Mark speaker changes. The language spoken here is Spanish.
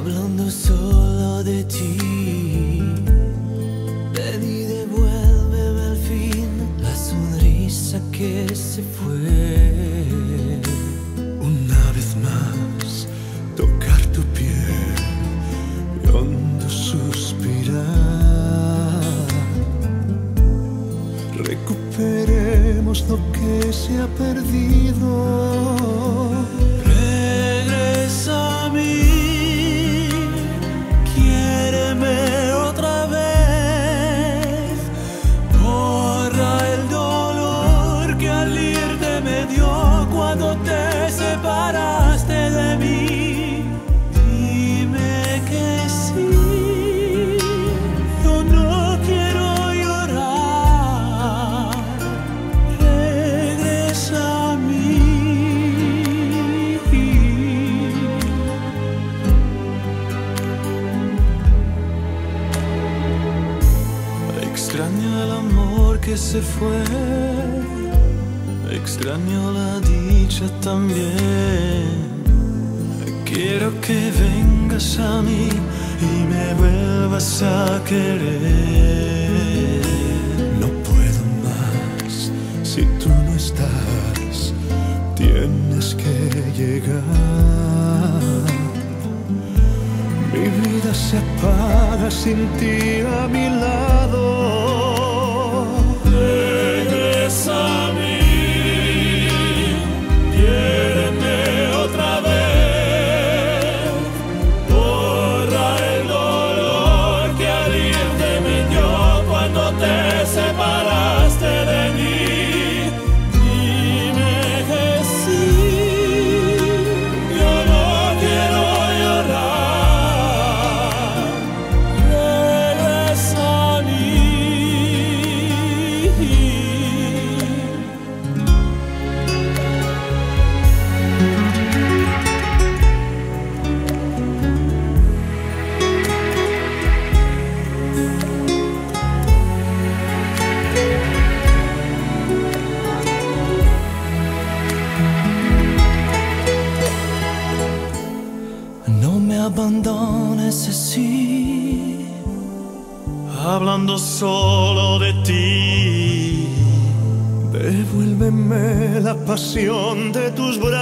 Speaker 1: de ti. Ven y devuélveme al fin la sonrisa que se fue.
Speaker 2: Una vez más, tocar tu piel y hondo suspirar. Recuperemos lo que se ha perdido.
Speaker 1: Cuando te separaste de mí. Dime que sí, yo no quiero llorar. Regresa a mí. Extraño el amor que se fue, extraño la dicha también. Quiero que vengas a mí y me vuelvas a querer.
Speaker 2: No puedo más si tú no estás. Tienes que llegar. Mi vida se apaga sin ti a mi lado.
Speaker 1: Abandones así, hablando solo de ti.
Speaker 2: Devuélveme la pasión de tus brazos.